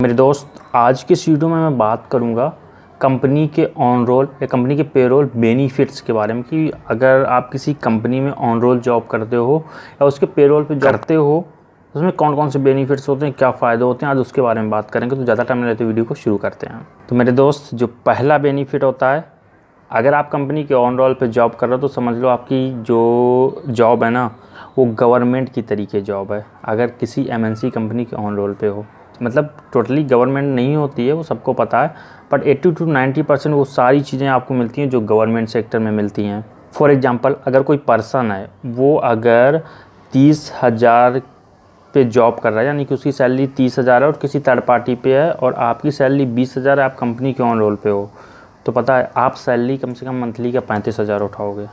मेरे दोस्त आज के इस वीडियो में मैं बात करूँगा कंपनी के ऑन रोल या कंपनी के पेरोल बेनिफिट्स के बारे में कि अगर आप किसी कंपनी में ऑन रोल जॉब करते हो या उसके पेरोल पे करते हो उसमें कौन कौन से बेनिफिट्स होते हैं क्या फ़ायदे होते हैं आज उसके बारे में बात करेंगे। तो ज़्यादा टाइम नहीं लेते वीडियो को शुरू करते हैं। तो मेरे दोस्त जो पहला बेनिफिट होता है अगर आप कंपनी के ऑन रोल पर जॉब कर रहे हो तो समझ लो आपकी जो जॉब है ना वो गवर्नमेंट की तरीके जॉब है। अगर किसी एमएनसी कंपनी के ऑन रोल पे हो मतलब टोटली गवर्नमेंट नहीं होती है, वो सबको पता है बट 80 टू 90 परसेंट वो सारी चीज़ें आपको मिलती हैं जो गवर्नमेंट सेक्टर में मिलती हैं। फॉर एग्ज़ाम्पल अगर कोई पर्सन है, वो अगर तीस हज़ार पे जॉब कर रहा है, यानी कि उसकी सैलरी तीस हज़ार है और किसी थर्ड पार्टी पे है और आपकी सैलरी बीस हज़ार है, आप कंपनी के ऑन रोल पे हो तो पता है आप सैलरी कम से कम मंथली का पैंतीस हज़ार उठाओगे।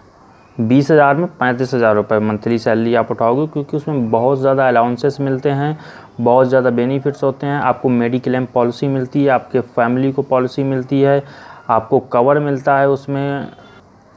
बीस हज़ार में पैंतीस हज़ार रुपये मंथली सैलरी आप उठाओगे, क्योंकि उसमें बहुत ज़्यादा अलाउंसेस मिलते हैं, बहुत ज़्यादा बेनिफिट्स होते हैं। आपको मेडिक्लेम पॉलिसी मिलती है, आपके फैमिली को पॉलिसी मिलती है, आपको कवर मिलता है उसमें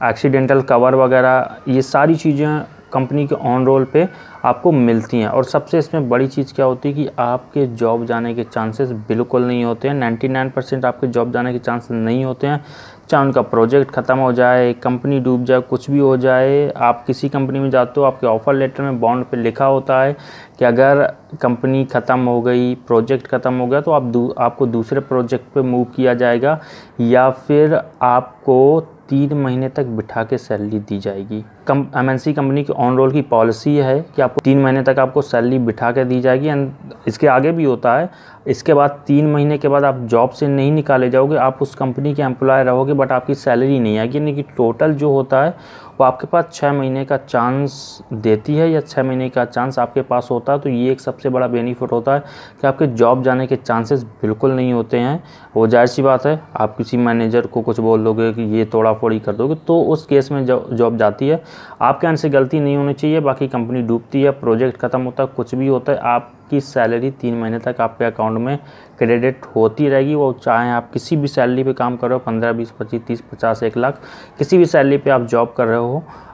एक्सीडेंटल कवर वगैरह, ये सारी चीज़ें कंपनी के ऑन रोल पे आपको मिलती हैं। और सबसे इसमें बड़ी चीज़ क्या होती है कि आपके जॉब जाने के चांसेस बिल्कुल नहीं होते हैं। 99 परसेंट आपके जॉब जाने के चांसेस नहीं होते हैं। चाहे उनका प्रोजेक्ट ख़त्म हो जाए कंपनी डूब जाए कुछ भी हो जाए आप किसी कंपनी में जाते हो आपके ऑफ़र लेटर में बॉन्ड पे लिखा होता है कि अगर कंपनी ख़त्म हो गई प्रोजेक्ट ख़त्म हो गया तो आप दू, आपको दूसरे प्रोजेक्ट पे मूव किया जाएगा। या फिर आपको तीन महीने तक बिठा के सैलरी दी जाएगी। कम एम एन सी कंपनी की ऑन रोल की पॉलिसी है कि आपको तीन महीने तक आपको सैलरी बिठा के दी जाएगी एंड इसके आगे भी होता है। इसके बाद तीन महीने के बाद आप जॉब से नहीं निकाले जाओगे, आप उस कंपनी के एम्प्लॉय रहोगे बट आपकी सैलरी नहीं आएगी, यानी कि टोटल जो होता है वो आपके पास छः महीने का चांस देती है या छः महीने का चांस आपके पास होता है तो ये एक सबसे बड़ा बेनिफिट होता है कि आपके जॉब जाने के चांसेस बिल्कुल नहीं होते हैं। वो ज़ाहिर सी बात है, आप किसी मैनेजर को कुछ बोल दोगे कि ये तोड़ा फोड़ी कर दोगे तो उस केस में जॉब जाती है, आपके यहाँ से गलती नहीं होनी चाहिए, बाकी कंपनी डूबती है प्रोजेक्ट ख़त्म होता है, कुछ भी होता है, आपकी सैलरी तीन महीने तक आपके अकाउंट में क्रेडिट होती रहेगी। वो चाहे आप किसी भी सैलरी पे काम कर रहे हो, पंद्रह, बीस, पच्चीस, तीस, पचास, एक लाख, किसी भी सैलरी पे आप जॉब कर रहे हो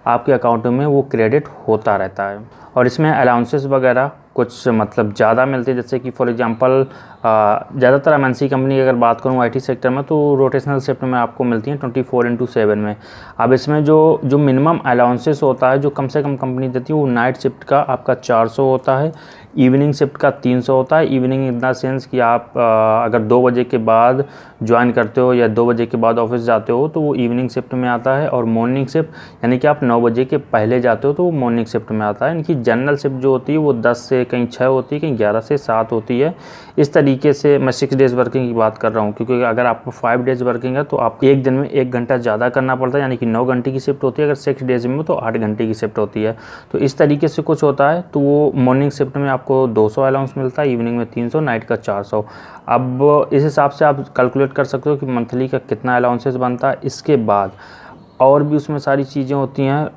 आपके अकाउंट में वो क्रेडिट होता रहता है। और इसमें अलाउंसेस वगैरह कुछ मतलब ज़्यादा मिलते हैं, जैसे कि फॉर एग्जांपल ज़्यादातर एम कंपनी की अगर बात करूँ आईटी सेक्टर में तो रोटेशनल शिफ्ट में आपको मिलती हैं ट्वेंटी फोर इंटू सेवन में। अब इसमें जो जो मिनिमम अलाउंसेस होता है, जो कम से कम कंपनी देती है, वो नाइट शिफ्ट का आपका चार सौ होता है। इवनिंग शिफ्ट का 300 होता है। इवनिंग इन सेंस कि आप आ, अगर दो बजे के बाद ज्वाइन करते हो या दो बजे के बाद ऑफ़िस जाते हो तो वो इवनिंग शिफ्ट में आता है और मॉर्निंग शिफ्ट यानी कि आप नौ बजे के पहले जाते हो तो वो मॉर्निंग शिफ्ट में आता है। यानी कि जनरल शिफ्ट जो होती है वो दस से कहीं छः होती है कहीं ग्यारह से सात होती है। इस तरीके से मैं सिक्स डेज़ वर्किंग की बात कर रहा हूँ क्योंकि अगर आपको फाइव डेज़ वर्किंग है तो आप एक दिन में एक घंटा ज़्यादा करना पड़ता है यानी कि नौ घंटे की शिफ्ट होती है। अगर सिक्स डेज़ में तो आठ घंटे की शिफ्ट होती है। तो इस तरीके से कुछ होता है तो वो मॉर्निंग शिफ्ट में आपको दो सौ अलाउंस मिलता है इवनिंग में तीन सौ नाइट का चार सौ। अब इस हिसाब से आप कैलकुलेट कर सकते हो कि मंथली का कितना अलाउंसेस बनता है। इसके बाद और भी उसमें सारी चीज़ें होती हैं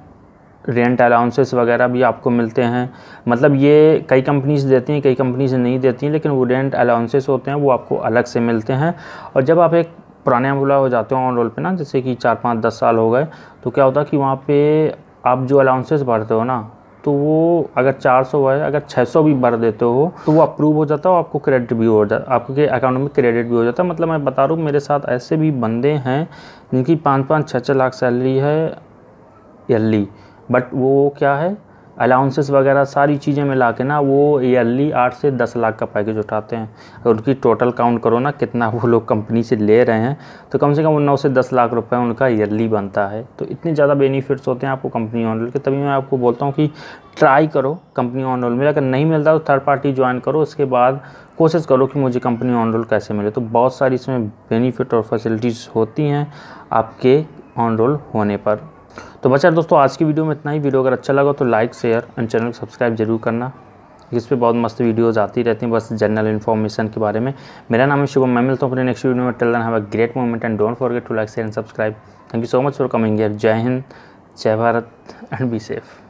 रेंट अलाउंसेस वगैरह भी आपको मिलते हैं। मतलब ये कई कंपनीज़ देती हैं, कई कंपनीज़ नहीं देती हैं, लेकिन वो रेंट अलाउंसेस होते हैं, वो आपको अलग से मिलते हैं। और जब आप एक पुराने एम्प्लॉय हो जाते हो ऑन रोल पे ना, जैसे कि चार पाँच दस साल हो गए तो क्या होता है कि वहाँ पे आप जो अलाउंसेस भरते हो ना तो वो अगर 400 है अगर 600 भी भर देते हो तो वो अप्रूव हो जाता है और आपको क्रेडिट भी हो जाता आपके अकाउंट में क्रेडिट भी हो जाता है। मतलब मैं बता रहा हूँ, मेरे साथ ऐसे भी बंदे हैं जिनकी पाँच पाँच छः छः लाख सैलरी है ईयरली बट वो क्या है? अलाउंसेस वगैरह सारी चीज़ें मिला के ना वो ईयरली आठ से दस लाख का पैकेज उठाते हैं। अगर उनकी टोटल काउंट करो ना, कितना वो लोग कंपनी से ले रहे हैं तो कम से कम नौ से दस लाख रुपए उनका ईयरली बनता है। तो इतने ज़्यादा बेनिफिट्स होते हैं आपको कंपनी ऑन रोल के। तभी मैं आपको बोलता हूँ कि ट्राई करो कंपनी ऑन रोल में। अगर नहीं मिलता तो थर्ड पार्टी ज्वाइन करो, उसके बाद कोशिश करो कि मुझे कंपनी ऑन रोल कैसे मिले। तो बहुत सारी इसमें बेनिफिट और फैसिलिटीज़ होती हैं आपके ऑन रोल होने पर। तो बचा दोस्तों, आज की वीडियो में इतना ही। वीडियो अगर अच्छा लगा तो लाइक शेयर एंड चैनल को सब्सक्राइब ज़रूर करना। इस पर बहुत मस्त वीडियोज़ आती रहती हैं, बस जनरल इन्फॉर्मेशन के बारे में। मेरा नाम है शुभम, मैं मिलता हूँ अपने नेक्स्ट वीडियो में। Tell have a great moment and don't forget to like share and subscribe thank you so much for coming year जय हिंद, जय भारत एंड बी सेफ़